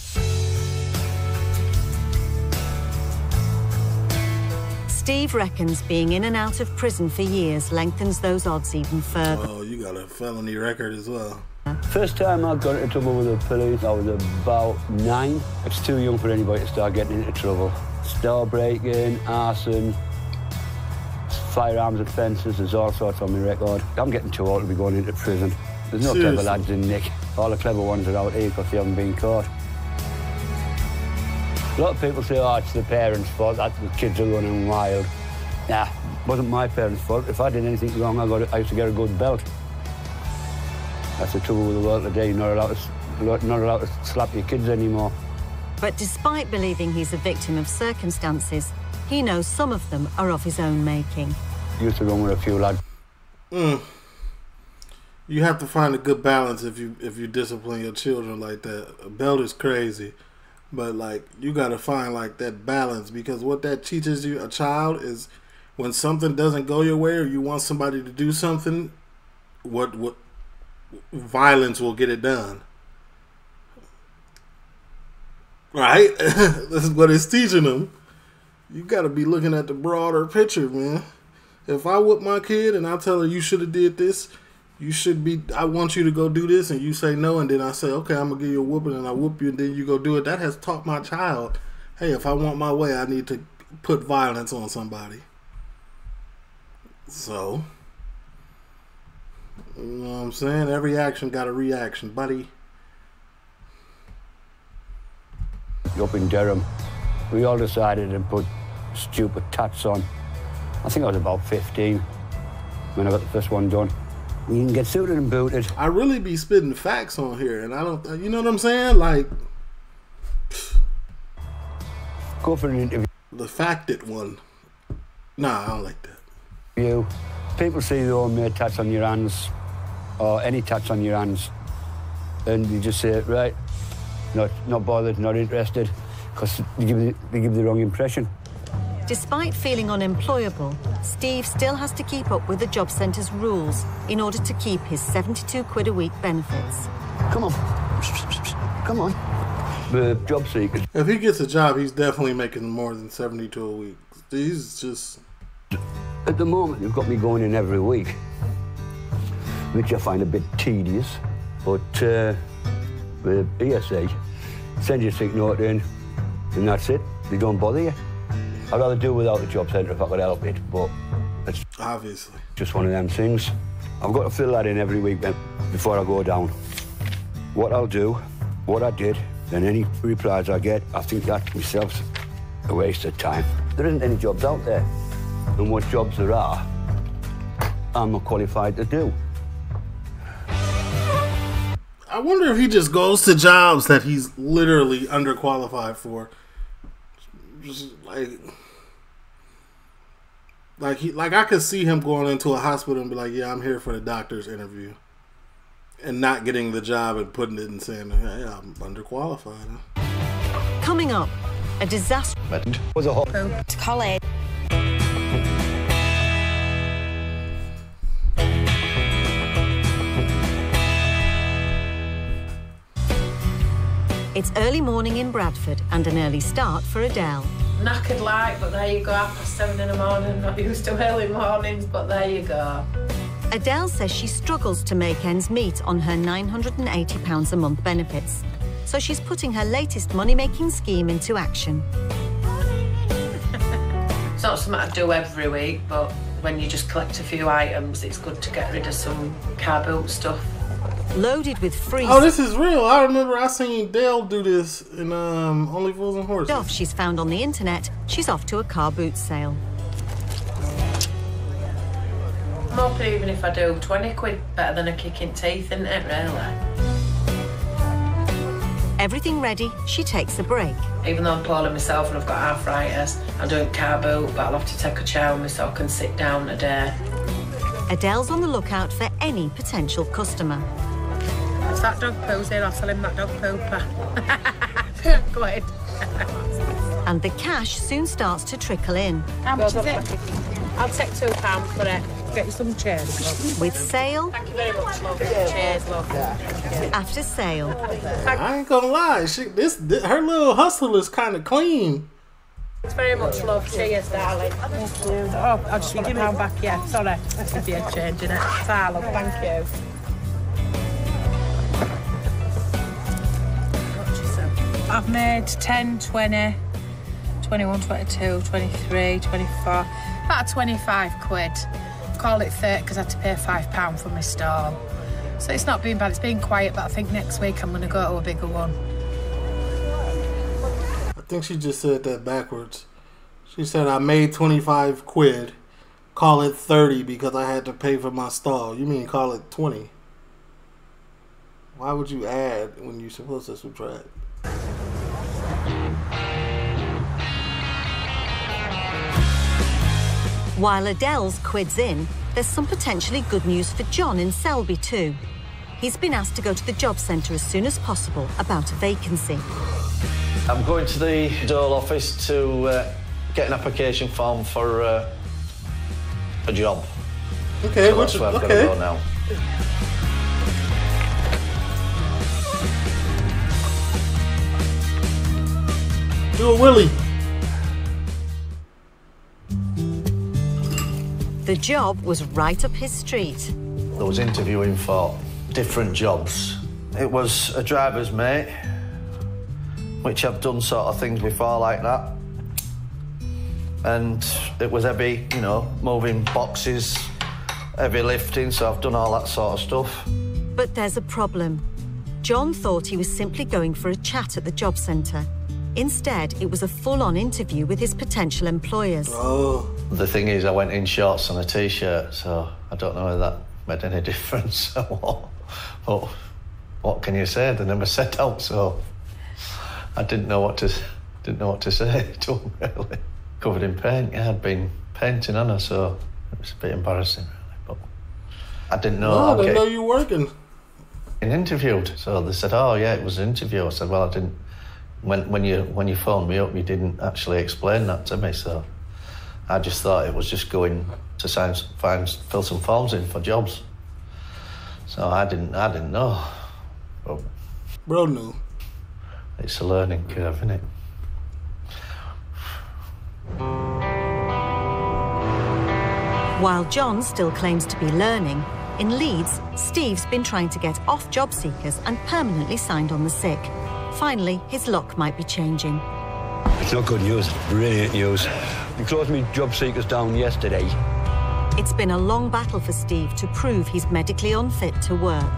Steve reckons being in and out of prison for years lengthens those odds even further. Oh, you got a felony record as well. First time I got into trouble with the police, I was about nine. It's too young for anybody to start getting into trouble. Store breaking, arson, firearms offences, there's all sorts on my record. I'm getting too old to be going into prison. There's no Seriously? clever lads in Nick. All the clever ones are out here because they haven't been caught. A lot of people say, oh, it's the parents' fault that the kids are running wild. Nah, wasn't my parents' fault. If I did anything wrong, I, got, I used to get a good belt. That's the trouble with the world today. You're not allowed to, not allowed to slap your kids anymore. But despite believing he's a victim of circumstances, he knows some of them are of his own making. Used to run with a few lads. Mm. You have to find a good balance if you if you discipline your children like that. A belt is crazy, but like you got to find like that balance because what that teaches you a child is when something doesn't go your way or you want somebody to do something, what what violence will get it done. Right? this is what it's teaching them. You got to be looking at the broader picture, man. If I whip my kid and I tell her you should have did this, you should be. I want you to go do this, and you say no, and then I say okay, I'm gonna give you a whooping, and I whoop you, and then you go do it. That has taught my child, hey, if I want my way, I need to put violence on somebody. So, you know what I'm saying? Every action got a reaction, buddy. Up in Durham, we all decided to put stupid tats on. I think I was about 15 when I got the first one done. You can get suited and booted. I really be spitting facts on here, and I don't, uh, you know what I'm saying? Like, go for an interview. The facted one. Nah, I don't like that. You, people see the homemade tats on your hands, or any tats on your hands, and you just say, right, not not bothered, not interested, because they give the, they give the wrong impression. Despite feeling unemployable, Steve still has to keep up with the job centre's rules in order to keep his 72 quid a week benefits. Come on. Come on. The job seekers. If he gets a job, he's definitely making more than 72 a week. He's just. At the moment, you've got me going in every week, which I find a bit tedious. But uh, the ESA send your sick note in, and that's it. They don't bother you. I'd rather do without the job centre if I could help it, but it's obviously just one of them things. I've got to fill that in every week before I go down. What I'll do, what I did, and any replies I get, I think that myself's a waste of time. There isn't any jobs out there, and what jobs there are, I'm not qualified to do. I wonder if he just goes to jobs that he's literally underqualified for. Just like like he, like I could see him going into a hospital and be like, "Yeah, I'm here for the doctor's interview," and not getting the job and putting it and saying, "Hey, I'm underqualified." Coming up, a disaster. Was a whole to college. It's early morning in Bradford and an early start for Adele. Knackered like, but there you go, half past seven in the morning. Not used to early mornings, but there you go. Adele says she struggles to make ends meet on her £980 a month benefits. So she's putting her latest money making scheme into action. it's not something I do every week, but when you just collect a few items, it's good to get rid of some car boot stuff. Loaded with free. Oh, this is real. I remember I seen Dale do this in um, Only Fools and Horses. Stuff she's found on the internet. She's off to a car boot sale. I'm hoping even if I do 20 quid, better than a kick in teeth, isn't it, really? Everything ready, she takes a break. Even though I'm poorly myself and I've got arthritis, I'm doing car boot, but I'll have to take a chair with me so I can sit down a day. Adele's on the lookout for any potential customer. If that dog poos here, I'll sell him that dog pooper. Go ahead. and the cash soon starts to trickle in. How much is it? I'll take two pounds for it. Get you some chairs. Love. With sale. Thank you very much, love. Cheers, love. After sale. I ain't gonna lie, she, this, this her little hustle is kind of clean. Thanks very much, love. Cheers, darling. Thank you. Oh, I'll just want a pound back, yeah. Sorry. If you're changing it. Sorry, love. Thank you. I've made 10, 20, 21, 22, 23, 24, about 25 quid. Call it 30 because I had to pay £5 for my stall. So it's not been bad, it's been quiet, but I think next week I'm going to go to a bigger one. I think she just said that backwards. She said I made twenty five quid. Call it thirty because I had to pay for my stall. You mean call it twenty? Why would you add when you're supposed to subtract? While Adele's quid's in, there's some potentially good news for John in Selby too. He's been asked to go to the job centre as soon as possible about a vacancy. I'm going to the Dole office to uh, get an application form for uh, a job. Okay, so that's where I've okay. got to go now. Do a Willie. The job was right up his street. I was interviewing for different jobs. It was a driver's mate, which I've done sort of things before like that. And it was heavy, you know, moving boxes, heavy lifting, so I've done all that sort of stuff. But there's a problem. John thought he was simply going for a chat at the job centre. Instead, it was a full on interview with his potential employers. Oh. The thing is, I went in shorts and a t shirt, so I don't know whether that made any difference or what. But what can you say? They never set out, so I didn't know what to didn't know what to say to them, really. Covered in paint, yeah, I'd been painting on her, so it was a bit embarrassing, really. But I didn't know. No, I didn't know you working. been interviewed. So they said, "Oh yeah, it was an interview." I said, "Well, I didn't." When when you when you phoned me up, you didn't actually explain that to me. So I just thought it was just going to sign, find, fill some forms in for jobs. So I didn't I didn't know. But Bro knew. it's a learning curve, isn't it? While John still claims to be learning, in Leeds, Steve's been trying to get off job seekers and permanently signed on the sick. Finally, his luck might be changing. It's not good news, brilliant news. They closed me job seekers down yesterday. It's been a long battle for Steve to prove he's medically unfit to work.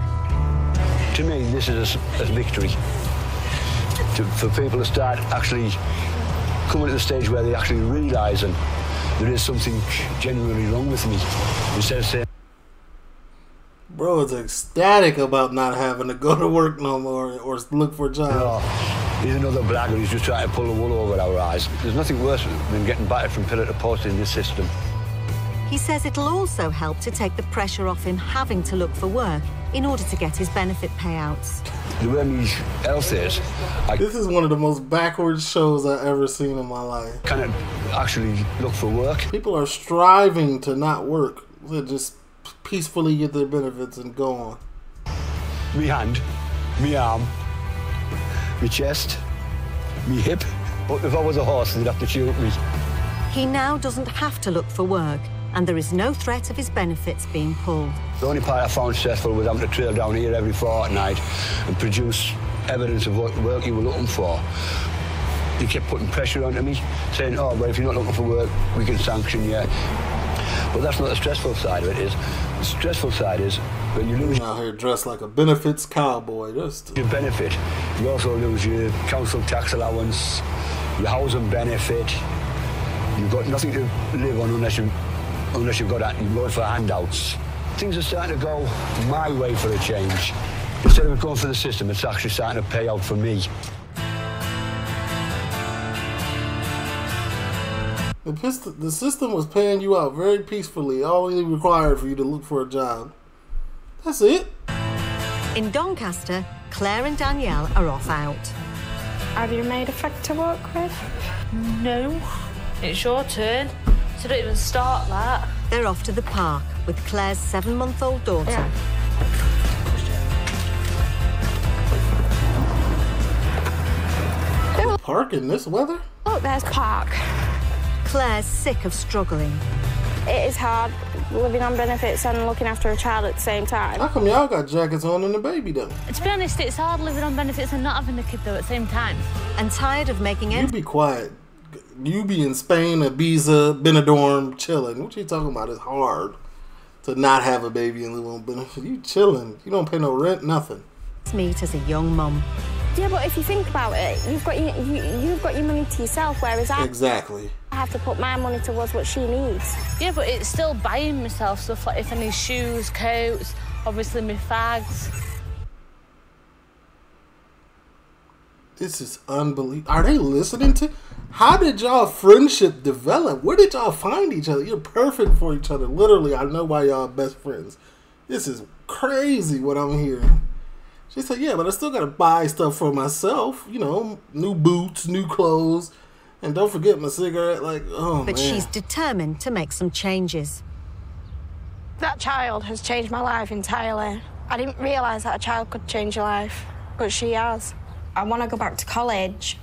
To me, this is a, a victory. To, for people to start actually coming to the stage where they actually realise realising there is something genuinely wrong with me. Instead of saying, Bro is ecstatic about not having to go to work no more or look for a job. oh, he's another blagger who's just trying to pull the wool over our eyes. There's nothing worse than getting battered from pillar to post in this system. He says it'll also help to take the pressure off him having to look for work in order to get his benefit payouts. The way me health is, I This is one of the most backwards shows I've ever seen in my life. cannot actually look for work. People are striving to not work, to just peacefully get their benefits and go on. Me hand, me arm, me chest, me hip. But if I was a horse, they'd have to shoot me. He now doesn't have to look for work, and there is no threat of his benefits being pulled. The only part I found stressful was having to trail down here every fortnight and produce evidence of what work you were looking for. They kept putting pressure onto me, saying, oh, well, if you're not looking for work, we can sanction you. But that's not the stressful side of it, is. The stressful side is when you lose Out here dressed like a benefits cowboy. That's your benefit, you also lose your council tax allowance, your housing benefit. You've got nothing to live on unless, you, unless you've got that. You're going for handouts. Things are starting to go my way for a change. Instead of going for the system, it's actually starting to pay out for me. The, pist- the system was paying you out very peacefully. All it required for you to look for a job. That's it. In Doncaster, Claire and Danielle are off out. Have you made a fact to work with? No, it's your turn. So don't even start that. They're off to the park with Claire's seven month old daughter. Yeah. Park in this weather? Look, there's Park. Claire's sick of struggling. It is hard living on benefits and looking after a child at the same time. How come y'all got jackets on and a baby don't? To be honest, it's hard living on benefits and not having a kid though at the same time. And tired of making it. You be quiet. You be in Spain, Ibiza, Benidorm, chilling. What you talking about? It's hard to not have a baby and live on benefit. You chilling. You don't pay no rent, nothing. meet as a young mum. Yeah, but if you think about it, you've got your, you, you've got your money to yourself, whereas I Exactly. I have to put my money towards what she needs. Yeah, but it's still buying myself stuff like if I need shoes, coats, obviously my fags. This is unbelievable. Are they listening to? How did y'all friendship develop? Where did y'all find each other? You're perfect for each other. Literally, I know why y'all best friends. This is crazy what I'm hearing. She said, "Yeah, but I still gotta buy stuff for myself. You know, new boots, new clothes, and don't forget my cigarette. Like, oh But man, she's determined to make some changes. That child has changed my life entirely. I didn't realise that a child could change your life, but she has. I want to go back to college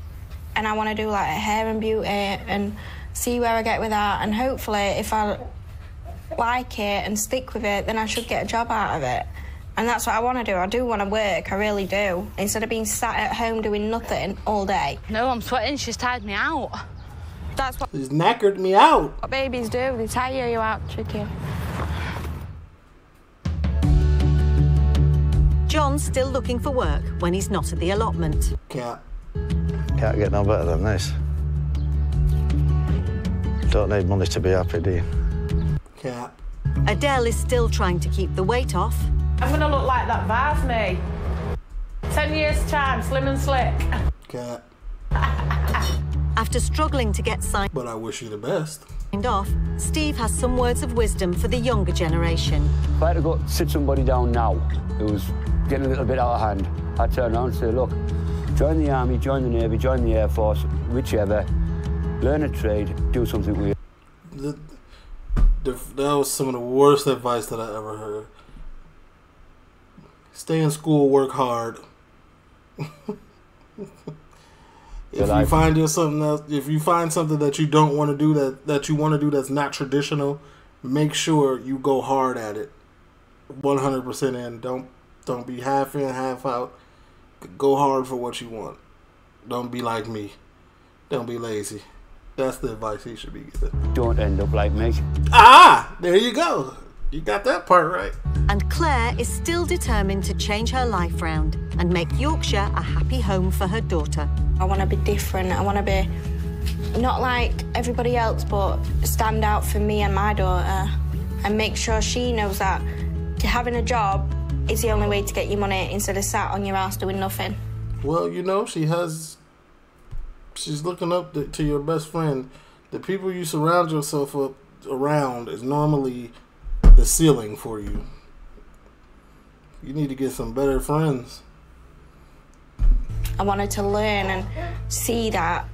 and I want to do like hair and beauty and see where I get with that. And hopefully, if I like it and stick with it, then I should get a job out of it. And that's what I want to do. I do want to work, I really do. Instead of being sat at home doing nothing all day. No, I'm sweating. She's tired me out. That's what she's knackered me out. What babies do. They tire you out, chicken. John's still looking for work when he's not at the allotment. Cap. Can't get no better than this. Don't need money to be happy, do you? Cap. Adele is still trying to keep the weight off. I'm going to look like that vase, me. Ten years' time, slim and slick. Cap. After struggling to get signed But I wish you the best. off, Steve has some words of wisdom for the younger generation. If I had to go sit somebody down now it was getting a little bit out of hand, I'd turn around and say, look, join the army, join the navy, join the air force, whichever, learn a trade, do something with The, the, that was some of the worst advice that I ever heard. Stay in school, work hard. if you life. find you something else, if you find something that you don't want to do that that you want to do that's not traditional, make sure you go hard at it. One hundred percent in. Don't don't be half in, half out. Go hard for what you want. Don't be like me. Don't be lazy. That's the advice he should be giving. Don't end up like me. Ah, there you go. You got that part right. And Claire is still determined to change her life round and make Yorkshire a happy home for her daughter. I want to be different. I want to be not like everybody else, but stand out for me and my daughter and make sure she knows that having a job is the only way to get your money instead of sat on your ass doing nothing. Well, you know, she has. She's looking up to, to your best friend. The people you surround yourself up around is normally the ceiling for you. You need to get some better friends. I wanted to learn and see that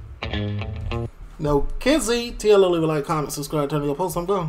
No, Kenzie, TL, leave a like, comment, subscribe, turn on your post. I'm gone.